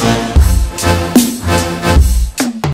time.